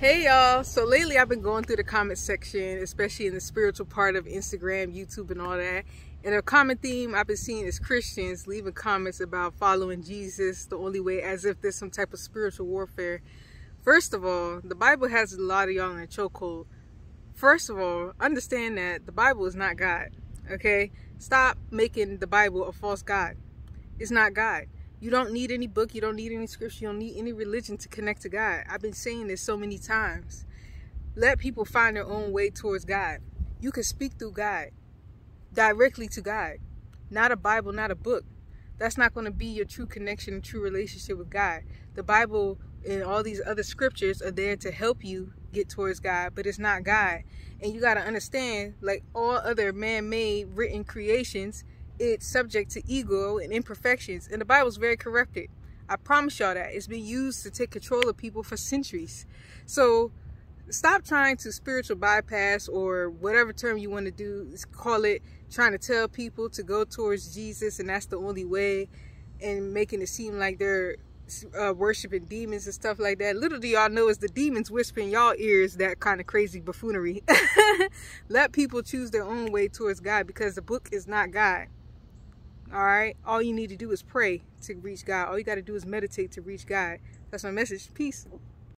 Hey y'all, so lately I've been going through the comment section, especially in the spiritual part of Instagram, YouTube and all that. And a common theme I've been seeing is Christians leaving comments about following Jesus the only way as if there's some type of spiritual warfare. First of all, the Bible has a lot of y'all in a chokehold. First of all, understand that the Bible is not God, okay? Stop making the Bible a false God. It's not God. You don't need any book. You don't need any scripture. You don't need any religion to connect to God. I've been saying this so many times. Let people find their own way towards God. You can speak through God, directly to God. Not a Bible, not a book. That's not going to be your true connection and true relationship with God. The Bible and all these other scriptures are there to help you get towards God, but it's not God. And you got to understand, like all other man-made written creations, it's subject to ego and imperfections. And the Bible's very corrupted. I promise y'all that. It's been used to take control of people for centuries. So stop trying to spiritual bypass or whatever term you want to do, call it trying to tell people to go towards Jesus and that's the only way and making it seem like they're uh, worshiping demons and stuff like that. Little do y'all know is the demons whispering y'all ears that kind of crazy buffoonery. Let people choose their own way towards God because the book is not God. All right. All you need to do is pray to reach God. All you got to do is meditate to reach God. That's my message. Peace.